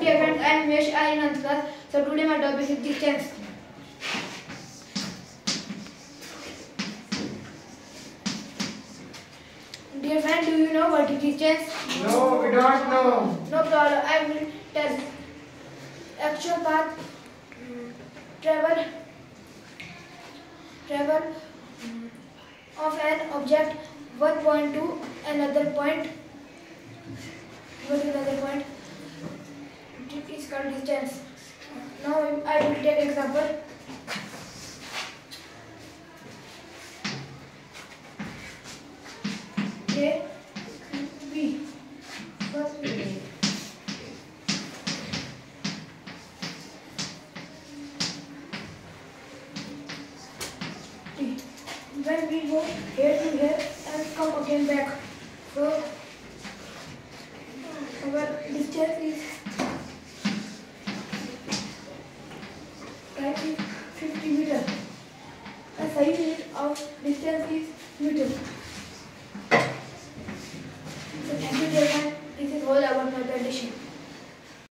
Dear friends, I am Mesh I in class. So today my topic is distance. Dear friend, do you know what is distance? No, we don't know. No problem. I will tell. Actual path mm, travel travel mm, of an object one point to another point. Distance. Now I will take example. A B. First B. When we go here to here and come again back. So our distance is right is 50 meter. The size is of distance is meter. So thank you, friend. This is all about my presentation.